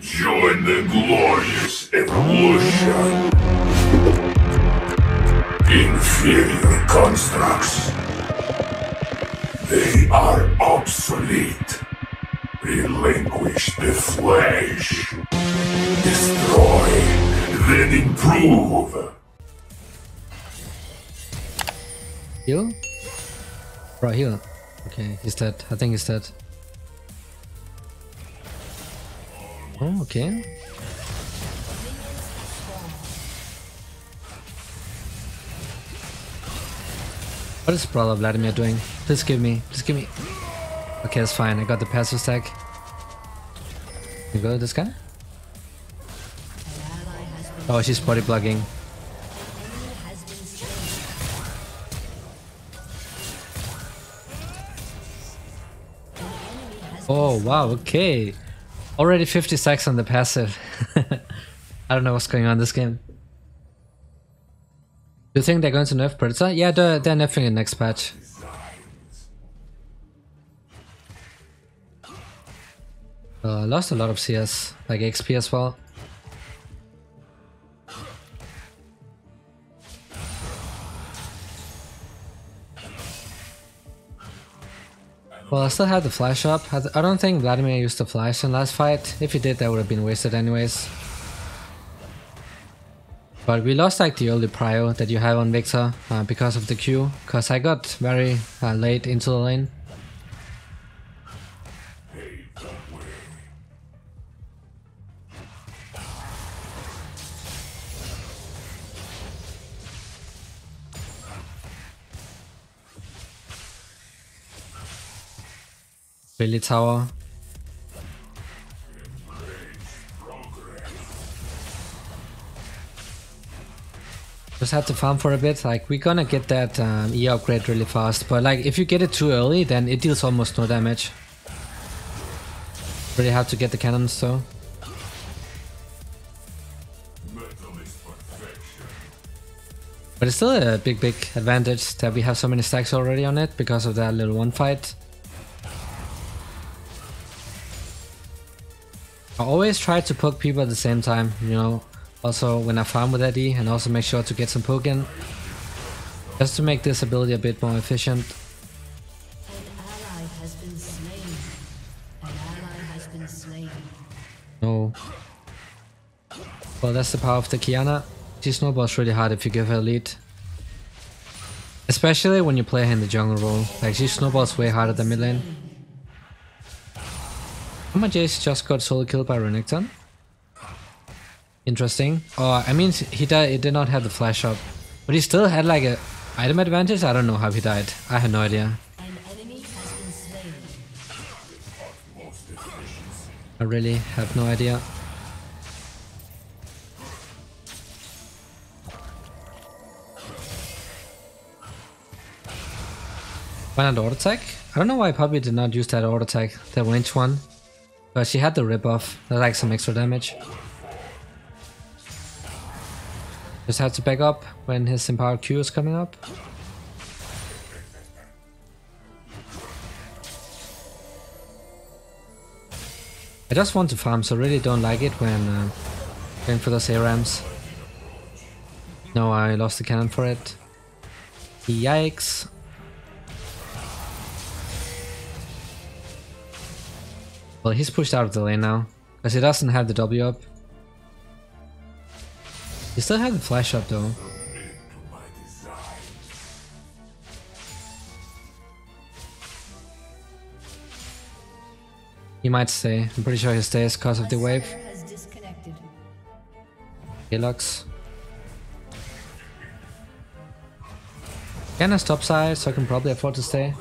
Join the glorious evolution. Inferior constructs. They are obsolete. Relinquish the flesh. Destroy, then improve. Heal? Bro, heal. Okay, he's dead. I think he's dead. Oh, okay. What is Brother Vladimir doing? Please give me, please give me. Okay, that's fine. I got the passive stack. You go, this guy? Oh, she's body blocking. Oh, wow, okay. Already 50 stacks on the passive. I don't know what's going on this game. Do you think they're going to nerf Predator? Yeah, they're, they're nerfing it next patch. Uh, lost a lot of CS, like XP as well. Well, I still have the flash up. I don't think Vladimir used the flash in last fight. If he did, that would have been wasted anyways. But we lost like the early prio that you have on Viktor uh, because of the Q. Because I got very uh, late into the lane. Billy Tower. Just had to farm for a bit, like we're gonna get that um, E upgrade really fast, but like if you get it too early then it deals almost no damage. Really have to get the cannons though. But it's still a big big advantage that we have so many stacks already on it because of that little one fight. I always try to poke people at the same time, you know, also when I farm with Eddie and also make sure to get some poke in. Just to make this ability a bit more efficient. No. Well, that's the power of the Qiyana. She snowballs really hard if you give her lead. Especially when you play her in the jungle role. Like, she snowballs way harder than mid lane. How much Jace just got solo killed by Renekton? Interesting. Oh, I mean, he died. He did not have the flash up, but he still had like a item advantage. I don't know how he died. I had no idea. I really have no idea. Why not auto attack? I don't know why Poppy did not use that auto attack, the range one. But she had the rip off, like some extra damage. Just had to back up when his Empower Q is coming up. I just want to farm, so I really don't like it when uh, going for those ARAMs. No, I lost the cannon for it. Yikes. Well, he's pushed out of the lane now, because he doesn't have the W up. He still has the flash up though. He might stay. I'm pretty sure he stays because of the wave. Lux. Can I stop side so I can probably afford to stay?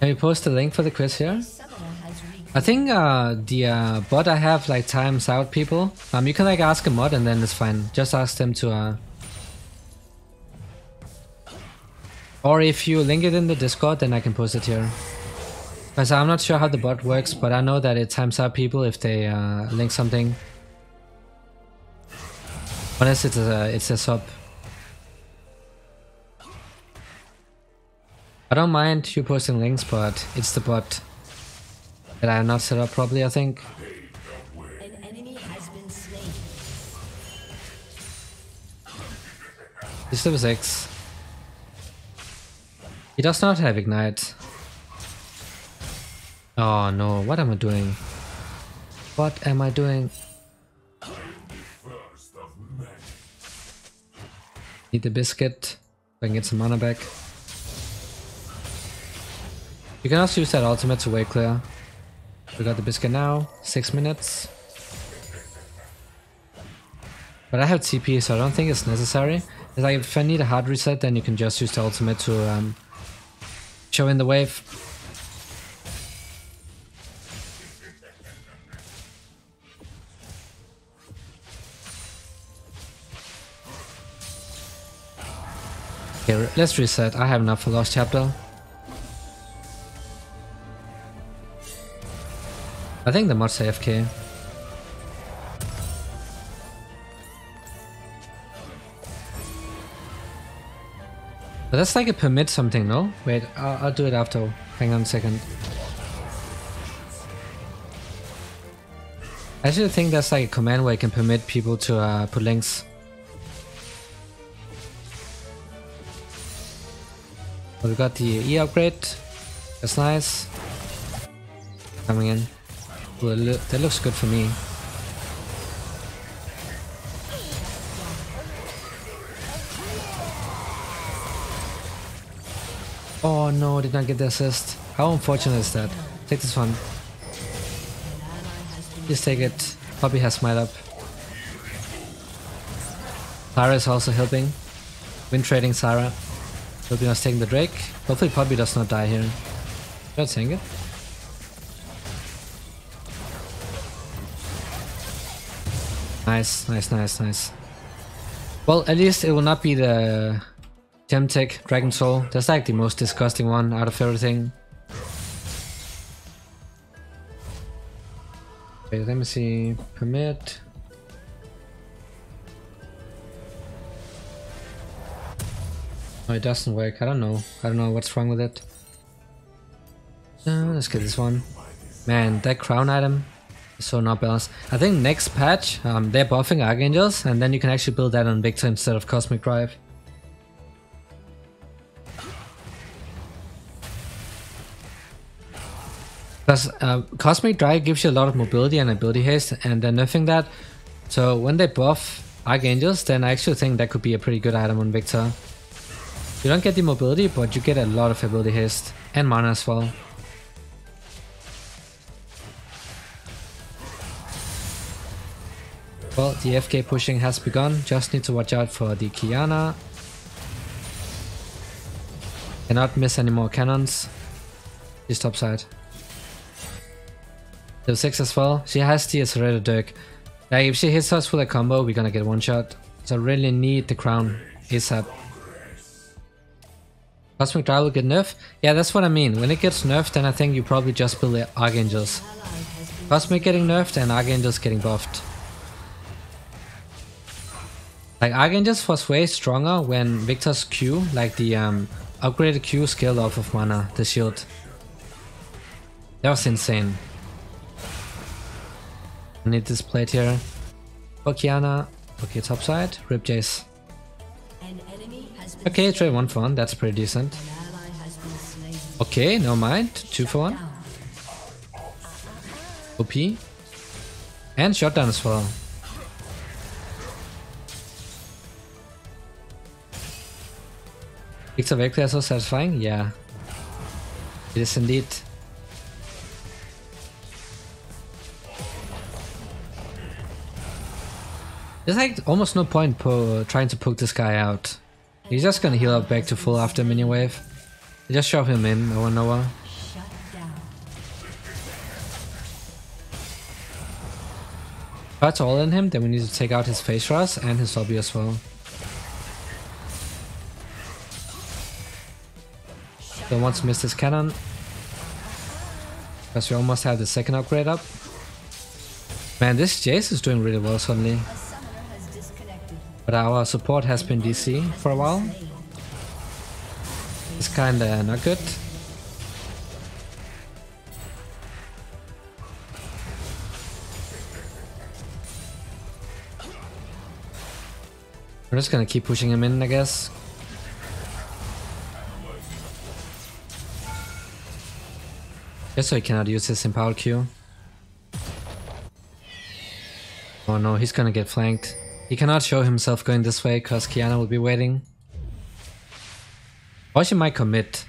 Can we post a link for the quiz here? I think uh, the uh, bot I have like times out people. Um, you can like ask a mod and then it's fine. Just ask them to. Uh... Or if you link it in the Discord, then I can post it here. Because I'm not sure how the bot works, but I know that it times out people if they uh, link something. Unless it's a it's a sub. I don't mind you posting links, but it's the bot did I not set up properly, I think? He's level 6. He does not have ignite. Oh no, what am I doing? What am I doing? Need the biscuit so I can get some mana back. You can also use that ultimate to wake clear. We got the biscuit now, 6 minutes. But I have TP, so I don't think it's necessary. It's like if I need a hard reset, then you can just use the ultimate to um, show in the wave. Okay, let's reset. I have enough for Lost Chapter. I think the mod's AFK. But that's like a permit something, no? Wait, I'll, I'll do it after. Hang on a second. I actually think that's like a command where you can permit people to uh, put links. But we got the E upgrade. That's nice. Coming in. Well, that looks good for me. Oh no, did not get the assist. How unfortunate is that? Take this one. Just take it. Poppy has smite up. Sarah is also helping. Win trading Sarah. Poppy was taking the Drake. Hopefully Poppy does not die here. Not saying it. Nice, nice, nice, nice. Well, at least it will not be the Chemtech Dragon Soul. That's like the most disgusting one out of everything. Wait, let me see. Permit. Oh, it doesn't work. I don't know. I don't know what's wrong with it. Uh, let's get this one. Man, that crown item so not balanced. I think next patch, um, they're buffing Archangels, and then you can actually build that on Viktor instead of Cosmic Drive. Because uh, Cosmic Drive gives you a lot of mobility and ability haste, and they're nerfing that. So when they buff Archangels, then I actually think that could be a pretty good item on Viktor. You don't get the mobility, but you get a lot of ability haste, and mana as well. Well, the FK pushing has begun, just need to watch out for the Qiyana. Cannot miss any more cannons. She's topside. Level 6 as well. She has the Accelerator Dirk. Like, if she hits us with a combo, we're gonna get one shot. So I really need the crown ASAP. Cosmic Drive will get nerfed? Yeah, that's what I mean. When it gets nerfed, then I think you probably just build the Archangels. Cosmic getting nerfed and Archangels getting buffed. Like Archangels was way stronger when Viktor's Q, like the um, upgraded Q scaled off of mana, the shield. That was insane. I need this plate here. Okiana. Okay, topside. Rip Jace. Okay, trade one for one. That's pretty decent. Okay, no mind. Two for one. OP. And shotdown as well. Viktor Vector so satisfying? Yeah. It is indeed. There's like almost no point po trying to poke this guy out. He's just gonna heal up back to full after mini wave. Just shove him in over Noah. If that's all in him, then we need to take out his Phase Rush and his lobby as well. Don't want to miss this cannon. Because we almost have the second upgrade up. Man, this Jace is doing really well suddenly. But our support has been DC for a while. It's kinda not good. We're just gonna keep pushing him in, I guess. So he cannot use his empowered Q. Oh no, he's gonna get flanked. He cannot show himself going this way because Qiyana will be waiting. Or she might commit.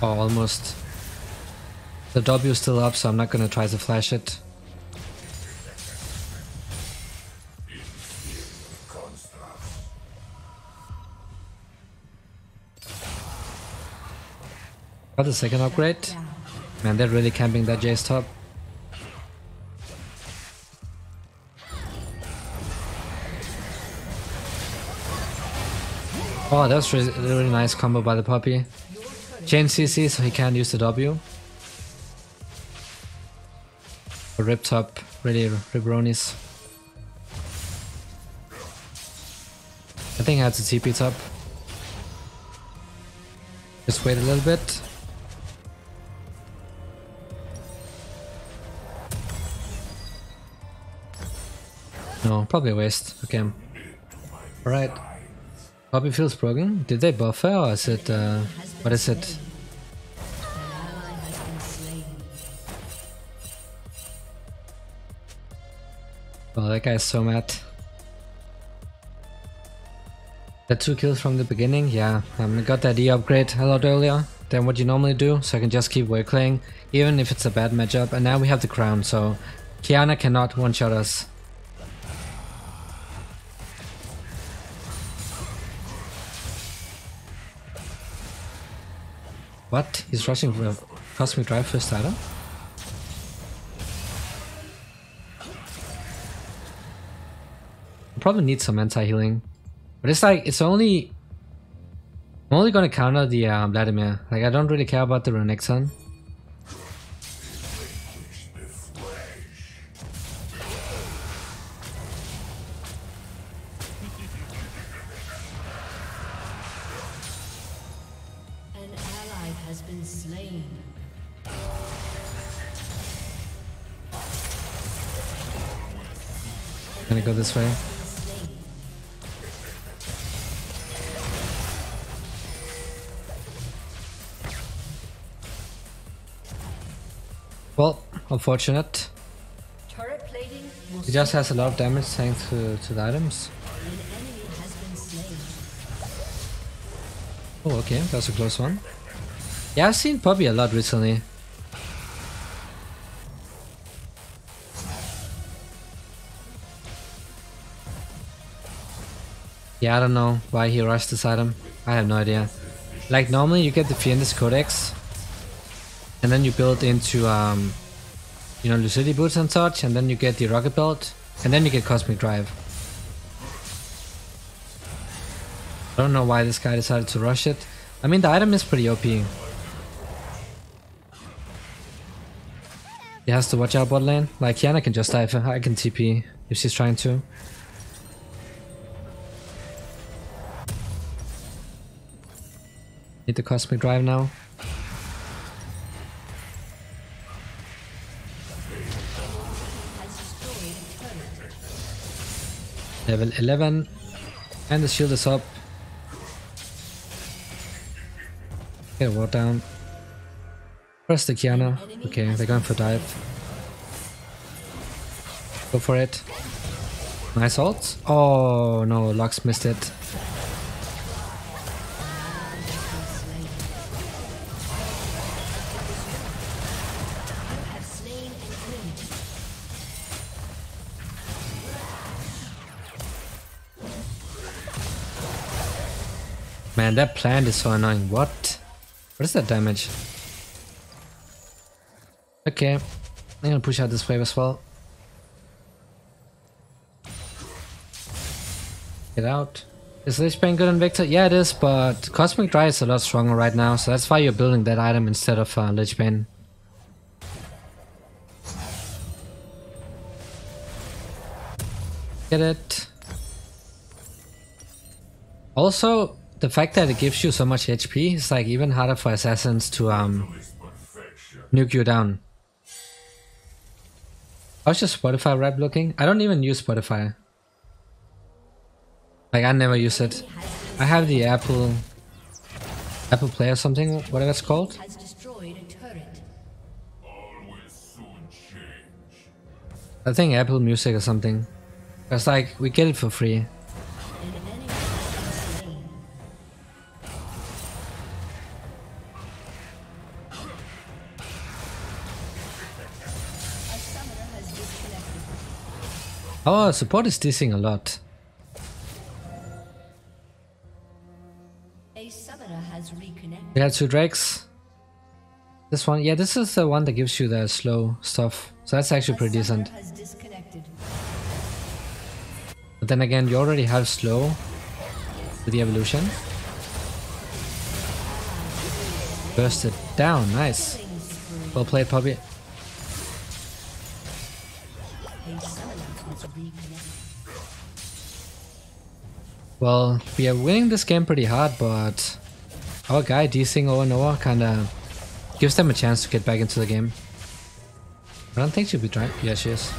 Oh, almost. The W is still up, so I'm not gonna try to flash it. Got the second upgrade. Man, they're really camping that Jace top. Oh, that was really, really nice combo by the Poppy. Chain CC so he can't use the W. Rip top, really ribronis. I think I had to TP top. Just wait a little bit. No, probably a waste. Okay. Alright. Poppy feels broken. Did they buffer or is it uh what is it? Oh that guy's so mad. The two kills from the beginning, yeah. Um, I got that E upgrade a lot earlier than what you normally do, so I can just keep claying, even if it's a bad matchup. And now we have the crown, so Qiyana cannot one-shot us. What? He's rushing for Cosmic Drive first item? Probably need some anti-healing. But it's like, it's only... I'm only gonna counter the um, Vladimir. Like, I don't really care about the Renekton. An ally has been slain. Gonna go this way. Unfortunate. Turret plating will He just has a lot of damage thanks to, to the items. an enemy has been slain. Oh, okay, that's a close one. Yeah, I've seen Poppy a lot recently. Yeah, I don't know why he rushed this item. I have no idea. Like, normally you get the Fiendish Codex, and then you build into, um, you know, Lucidity Boots and such, and then you get the Rocket Belt, and then you get Cosmic Drive. I don't know why this guy decided to rush it. I mean, the item is pretty OP. He has to watch out bot lane. Like, Yana can just dive. I can TP if she's trying to. Need the Cosmic Drive now. Level 11. And the shield is up. Get a ward down. Press the Qiyana. Okay, they're going for dive. Go for it. Nice ult. Oh no, Lux missed it. Man, that plant is so annoying. What? What is that damage? Okay, I'm gonna push out this wave as well. Get out. Is Lich Bane good on Viktor? Yeah, it is, but Cosmic Drive is a lot stronger right now, so that's why you're building that item instead of uh, Lich Bane. Get it. Also, the fact that it gives you so much HP is like even harder for assassins to um nuke you down. How's your Spotify rap looking? I don't even use Spotify. Like I never use it. I have the Apple Apple Play or something, whatever it's called. Has destroyed a turret. Always soon change. I think Apple Music or something. Cause like we get it for free. Our support is dissing a lot. A summoner has reconnected. We have two drakes. This one, yeah, this is the one that gives you the slow stuff. So that's actually pretty decent. But then again, you already have slow with the evolution. Burst it down, nice. Well played, Poppy. Well, we are winning this game pretty hard, but our guy DCing over Noah kinda gives them a chance to get back into the game. I don't think she'll be trying. Yeah, she is.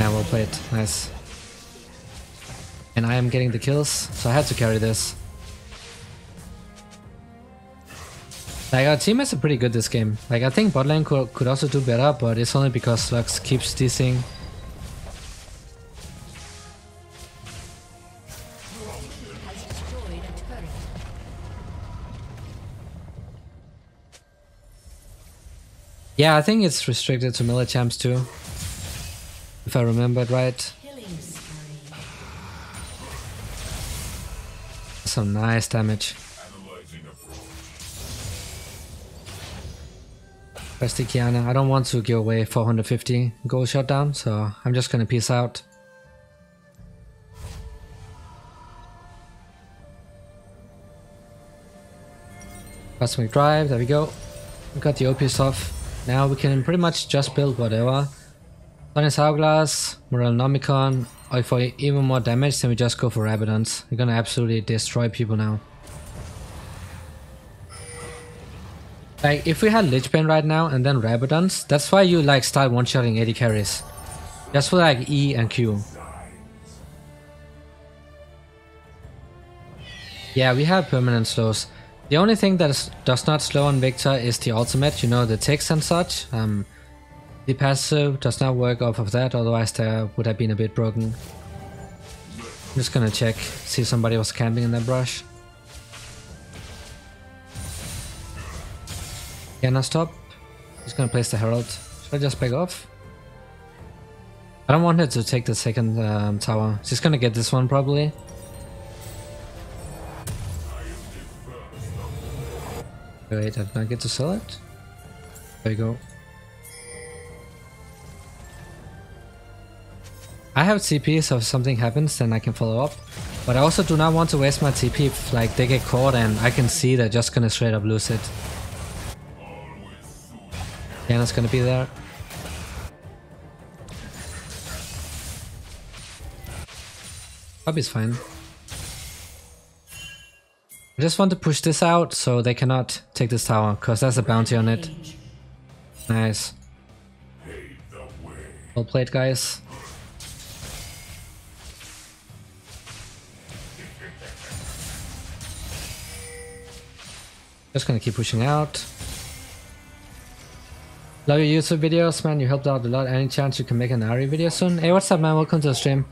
Yeah, well played. Nice. And I am getting the kills, so I had to carry this. Like, our teammates are pretty good this game. Like, I think botlane could, could also do better, but it's only because Lux keeps DCing. Yeah, I think it's restricted to melee champs too. If I remembered right. Some nice damage. Analyzing approach. Rusty Qiyana. I don't want to give away 450 gold shutdown, so I'm just gonna peace out. Cosmic Drive, there we go. We got the OP stuff. Now we can pretty much just build whatever. Zhonya's Hourglass, Morellonomicon, or oh, for even more damage, then we just go for Rabadons. We're gonna absolutely destroy people now. Like, if we had Lich Bane right now and then Rabadons, that's why you like start one-shotting AD carries. Just for like E and Q. Yeah, we have permanent slows. The only thing that is, does not slow on Viktor is the ultimate, you know, the ticks and such. Um, the passive does not work off of that, otherwise there would have been a bit broken. I'm just gonna check, see if somebody was camping in that brush. Yeah, now stop. He's gonna place the Herald. Should I just back off? I don't want her to take the second um, tower. She's gonna get this one probably. Wait, I did not get to sell it? There you go. I have TP, so if something happens, then I can follow up. But I also do not want to waste my TP if like they get caught and I can see they're just gonna straight up lose it. Diana's gonna be there. Bobby's fine. I just want to push this out so they cannot take this tower, because there's a bounty on it. Nice. Well played, guys. Just gonna keep pushing out. Love your YouTube videos, man. You helped out a lot. Any chance you can make an Ahri video soon? Hey, what's up, man? Welcome to the stream.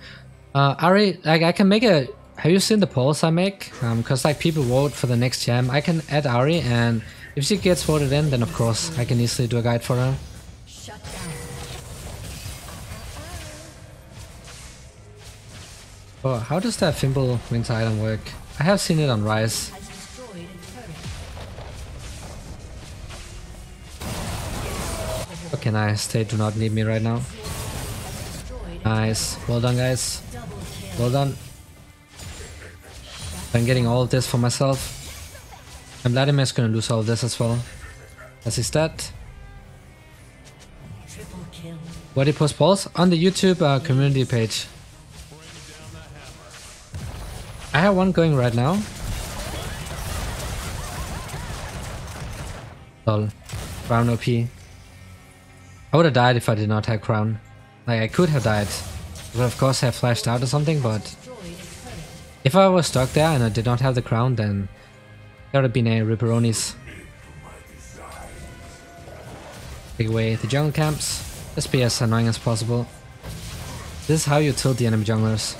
Uh, Ahri, like, I can make a. Have you seen the polls I make? Um, cause like people vote for the next gem. I can add Ahri, and if she gets voted in, then of course I can easily do a guide for her. Oh, how does that Fimble winter item work? I have seen it on Ryze. Has destroyed a. Okay, nice. They do not need me right now. Nice. Well done, guys. Well done. I'm getting all of this for myself. And Vladimir's gonna lose all of this as well. As his stat. Triple kill. Where do you post polls? On the YouTube uh, community page. I have one going right now. Lol. Crown OP. I would have died if I did not have crown. Like I could have died. I would of course have flashed out or something, but. If I was stuck there and I did not have the crown, then there would have been a Ripperonis. Take away the jungle camps. Let's be as annoying as possible. This is how you tilt the enemy junglers.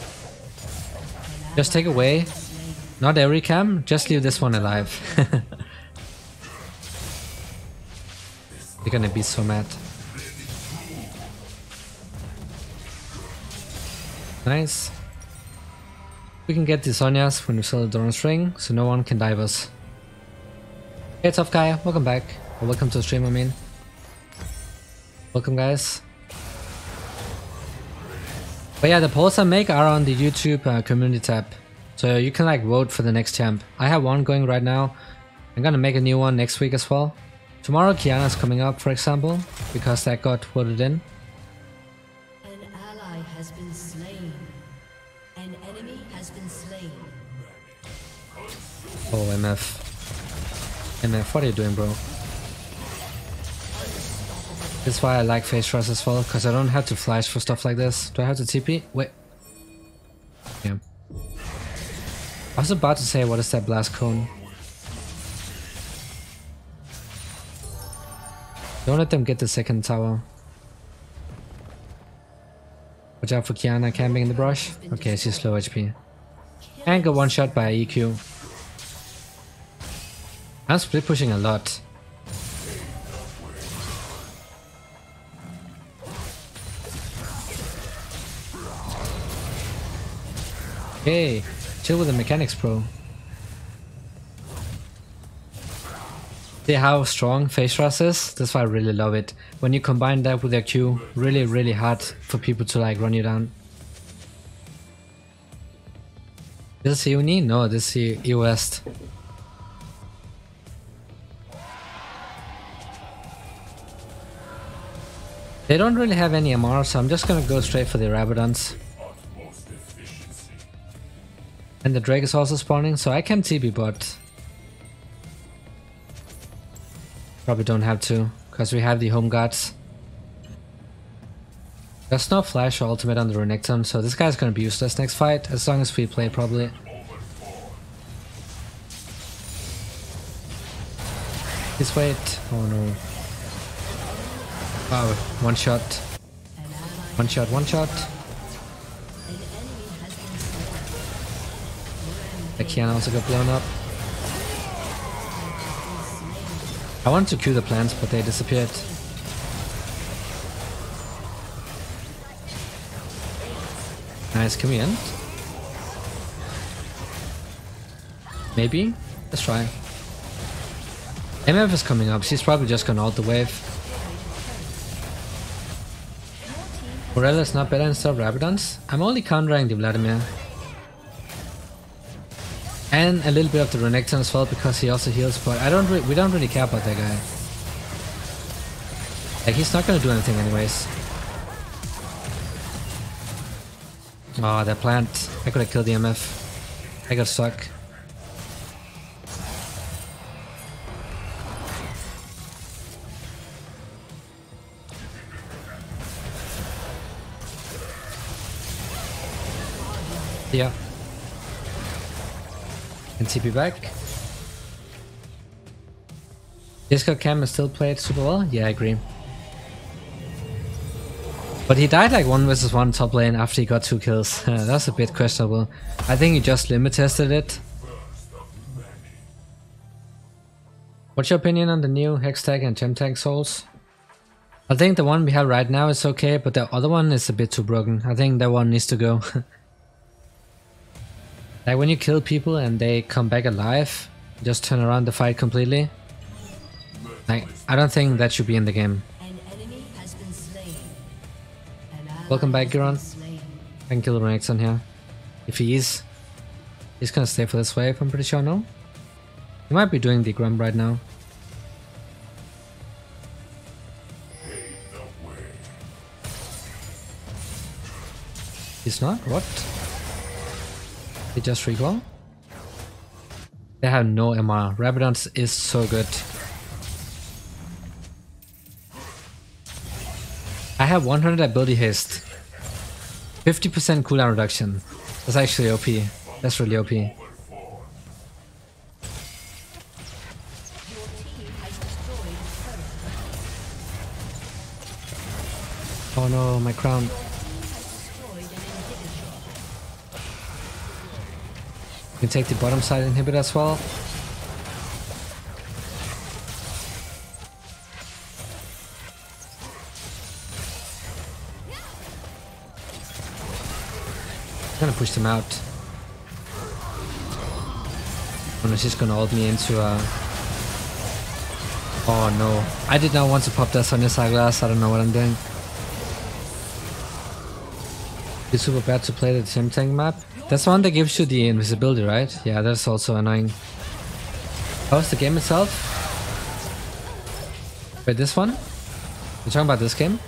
Just take away, not every cam, just leave this one alive. They're gonna be so mad. Nice. We can get the Zhonyas when we sell the Doran's ring, so no one can dive us. Hey tough guy, welcome back. Or welcome to the stream I mean. Welcome guys. But yeah, the polls I make are on the YouTube uh, community tab. So you can like vote for the next champ. I have one going right now. I'm gonna make a new one next week as well. Tomorrow Qiyana's coming up for example, because that got voted in. Enemy has been slain. Oh MF. MF, what are you doing bro? This is why I like Phase Rush as well, because I don't have to flash for stuff like this. Do I have to TP? Wait. Yeah. I was about to say, what is that blast cone? Don't let them get the second tower. Watch out for Qiyana camping in the brush. Okay, she's low HP. And got one shot by EQ. I'm split pushing a lot. Hey, chill with the mechanics, bro. See how strong Phase Rush is? That's why I really love it. When you combine that with their Q, really, really hard for people to like run you down. This is Uni? No, this is E West. They don't really have any MR, so I'm just gonna go straight for the efficiency. And the Drake is also spawning, so I can TP bot. Probably don't have to, because we have the home guards. There's no flash or ultimate on the Renekton, so this guy's gonna be useless next fight, as long as we play probably. Please wait. Oh no. Wow, one shot. One shot, one shot. The Qiyana also got blown up. I wanted to cue the plants, but they disappeared. Nice, can we end? Maybe? Let's try. MF is coming up, she's probably just gonna ult the wave. Morella is not better instead of Rabadons? I'm only countering the Vladimir. And a little bit of the Renekton as well because he also heals, but I don't we don't really care about that guy. Like he's not gonna do anything anyways. Oh, that plant. I could have killed the MF. I got stuck. Yeah. And TP back. Disco Cam is still played super well? Yeah, I agree. But he died like 1 versus 1 top lane after he got 2 kills. That's a bit questionable. I think he just limit tested it. What's your opinion on the new Hextech and Chemtech souls? I think the one we have right now is okay, but the other one is a bit too broken. I think that one needs to go. Like when you kill people and they come back alive, just turn around the fight completely. Like, I don't think that should be in the game. An enemy has been slain. An ally Welcome back, Giron. I can kill Renekton here. If he is. He's gonna stay for this wave, I'm pretty sure, no? He might be doing the Gromp right now. He's not? What? They just recall. They have no MR. Rabadon is so good. I have 100 ability haste. 50% cooldown reduction. That's actually OP. That's really OP. Oh no, my crown. Can take the bottom side inhibitor as well. I'm gonna push them out. Oh no, she's gonna ult me into a... Oh no. I did not want to pop that Zhonya Glass. I don't know what I'm doing. It's super bad to play the Chemtech map. That's one that gives you the invisibility, right? Yeah, that's also annoying. How's the game itself? Wait, this one? You're talking about this game?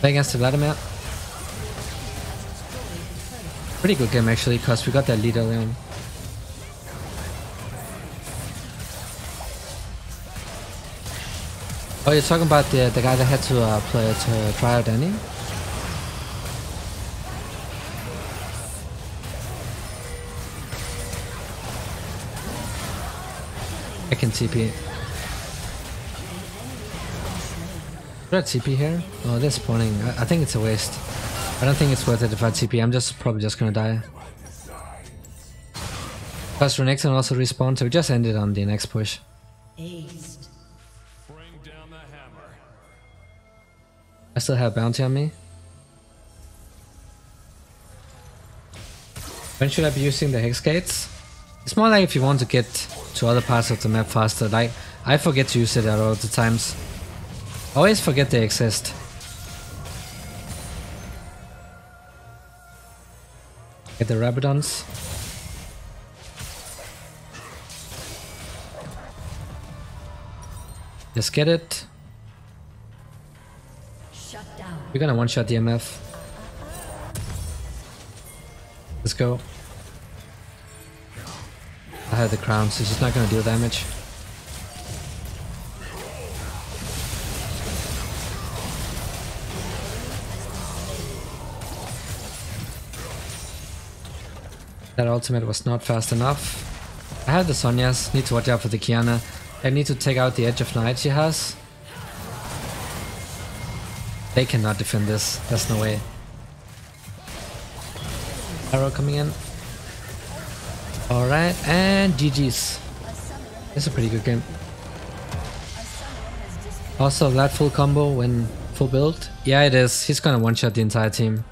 Play against the Vladimir? Pretty good game actually, because we got that lead early on. Oh, you're talking about the the guy that had to uh, play to try out Danny? I can TP. Should I TP here? Oh, they're spawning. I, I think it's a waste. I don't think it's worth it if I TP. I'm just probably just gonna die. Plus Renekton also respawn, so we just ended on the next push. I still have bounty on me. When should I be using the hex gates? It's more like if you want to get to other parts of the map faster. Like, I forget to use it a lot of the times. Always forget they exist. Get the Rabadons. Just get it. Shut down. We're gonna one-shot the MF. Let's go. I have the crown, so she's not gonna deal damage. That ultimate was not fast enough. I have the Zhonyas, need to watch out for the Qiyana. I need to take out the Edge of Night she has. They cannot defend this, there's no way. Arrow coming in. Alright, and GG's. It's a pretty good game. Also, that full combo when full build. Yeah, it is. He's gonna one-shot the entire team.